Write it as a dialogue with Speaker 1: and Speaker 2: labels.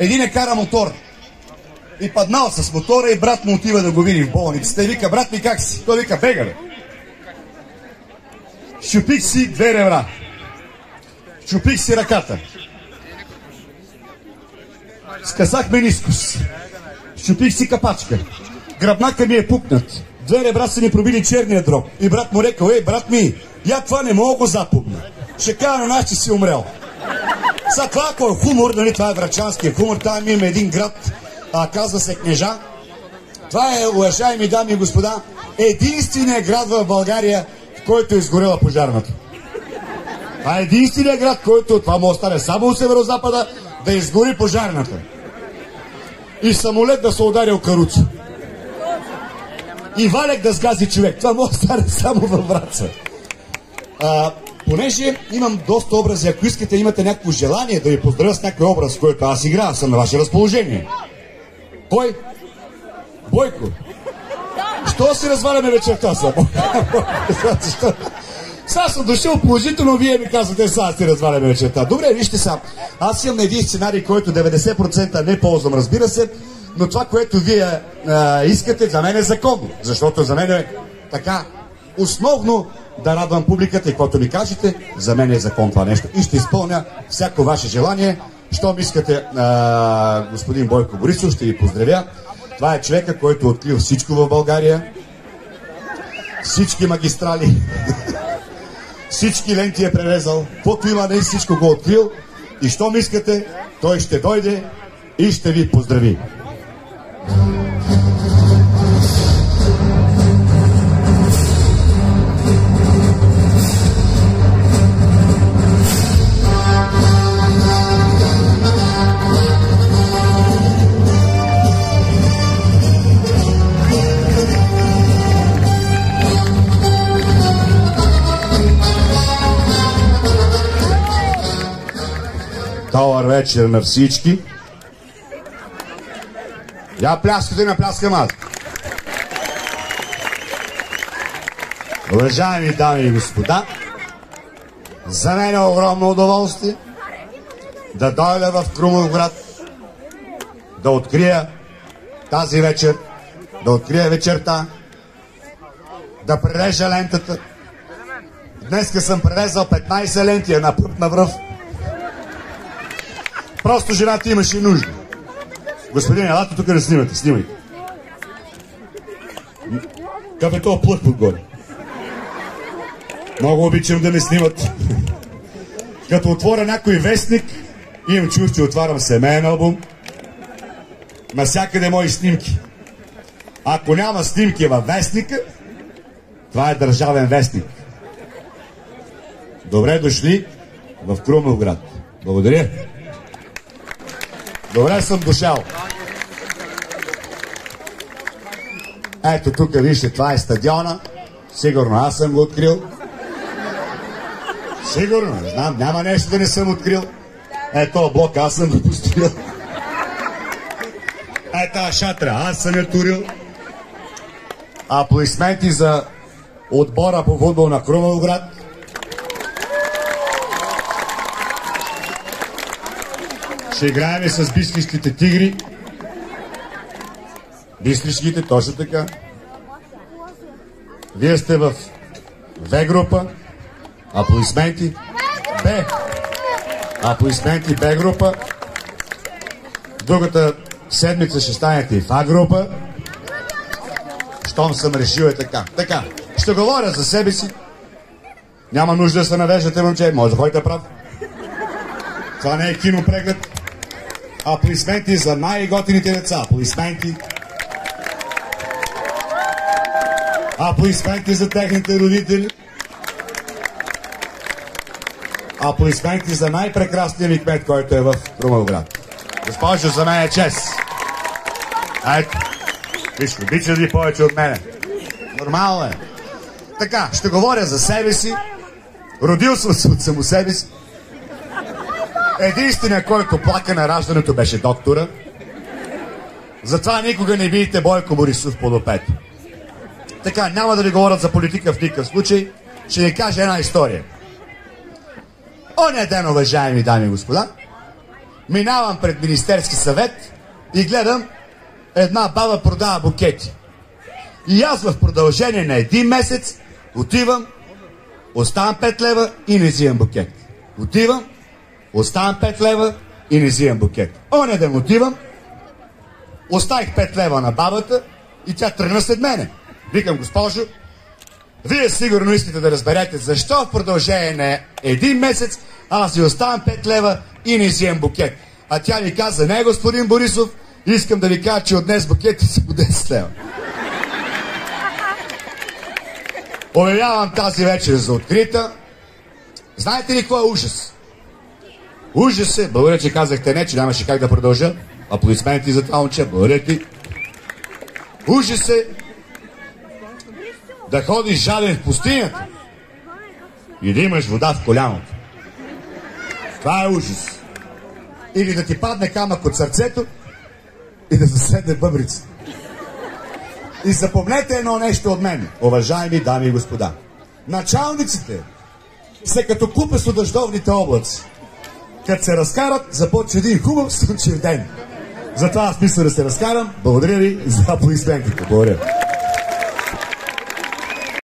Speaker 1: Един е кара мотор. И паднал с мотора и брат му отива да го види в болницата и вика, брат ми как си? Той вика, бега бе. Щупих си две ребра. Щупих си ръката. Скъсах менискус. Щупих си капачка. Гръбнака ми е пукнат. Две ребра са ми пробили черния дроб. И брат му рекал, ей, брат ми, я това не мога го запомня. Ще кажа на нас, че си умрел. Сега това ако е хумор, нали, това е врачанския хумор, там има един град, а, казва се Кнежа. Това е, уважаеми дами и господа, единственият град в България, в който е изгорела пожарната. Това е единственият град, който, това може да стане само от северо-запада, да изгори пожарната. И самолет да се ударил каруца. И валек да сгази човек. Това може да стане само във Враца. Понеже имам доста образи, ако искате, имате някакво желание да ви поздравя с някой образ, който аз играя, съм на ваше разположение. Кой? Бойко. Що си разваляме вечерта са? Сега съм дошъл положително, вие ми казвате, сега си разваляме вечерта. Добре, вижте сега. Аз имам един сценарий, който 90% не ползвам, разбира се, но това, което вие искате, за мен е законно. Защото за мен е така основно да радвам публиката и каквото ми кажете, за мен е закон това нещо. И ще изпълня всяко ваше желание. Щом искате, а, господин Бойко Борисов, ще ви поздравя. Това е човека, който е открил всичко в България. Всички магистрали. всички ленти е пререзал. Каквото има, не всичко го е открил. И щом искате, той ще дойде и ще ви поздрави. Добър вечер на всички. Я пляскате на пляскам аз. Уважаеми дами и господа, за мен е огромно удоволствие да дойда в Крумовград, да открия тази вечер, да открия вечерта, да прережа лентата. Днеска съм пререзал 15 ленти, една път на връв. Просто жената имаше нужда. Господин, елате тук да снимате. Снимай. Какъв е този плъх отгоре? Много обичам да ме снимат. Като отворя някой вестник, имам чувство, отварям семейен албум. Насякъде мои снимки. Ако няма снимки във вестника, това е държавен вестник. Добре дошли в Крумовград. Благодаря. Добре съм дошъл. Ето тук, вижте, това е стадиона. Сигурно аз съм го открил. Сигурно, не знам, няма нещо да не съм открил. Ето блок, аз съм го построил. Ето шатра, аз съм я турил. Аплодисменти за отбора по футбол на Крумовград. Ще играем с бистришките тигри. Бистришките, точно така. Вие сте в В група. Аплодисменти. Б. Аплодисменти Б група. Другата седмица ще станете и в А група. Щом съм решил е така. Така. Ще говоря за себе си. Няма нужда да се навеждате, момче. Може да ходите прав. Това не е кинопреглед. Аплодисменти за най-готините деца. Аплодисменти. Аплодисменти за техните родители. Аплодисменти за най-прекрасния ми кмет, който е в Крумовград. Госпожо, за мен е чест. Ето. Виж, обича ли повече от мене? Нормално е. Така, ще говоря за себе си. Родил съм се от само себе си. Единственият, който плака на раждането, беше доктора. Затова никога не видите Бойко Борисов подопето. Така, няма да ви говорят за политика в никакъв случай. Ще ви кажа една история. Оня ден, уважаеми дами и господа, Минавам пред Министерски съвет и гледам една баба продава букети. И аз в продължение на един месец отивам, оставам 5 лева и не взимам букет. Отивам, оставам 5 лева и не взимам букет. Оня ден отивам, оставих 5 лева на бабата и тя тръгна след мене. Викам, госпожо, вие сигурно искате да разберете защо в продължение на един месец аз ви оставам 5 лева и не взимам букет. А тя ми каза, не господин Борисов, искам да ви кажа, че от днес букети са по 10 лева. Обявявам тази вечер за открита. Знаете ли какво е ужас? Ужас е, благодаря, че казахте не, че нямаше как да продължа. Аплодисменти за това момче, благодаря ти. Ужас е да ходиш жаден в пустинята и да имаш вода в коляното. Това е ужас. Или да ти падне камък от сърцето и да заседне бъбрица. И запомнете едно нещо от мен, уважаеми дами и господа. Началниците са като купа с дъждовните облаци. Като се разкарат, започва един хубав слънчев ден. Затова аз мисля да се разкарам. Благодаря ви за аплодисментите. Благодаря.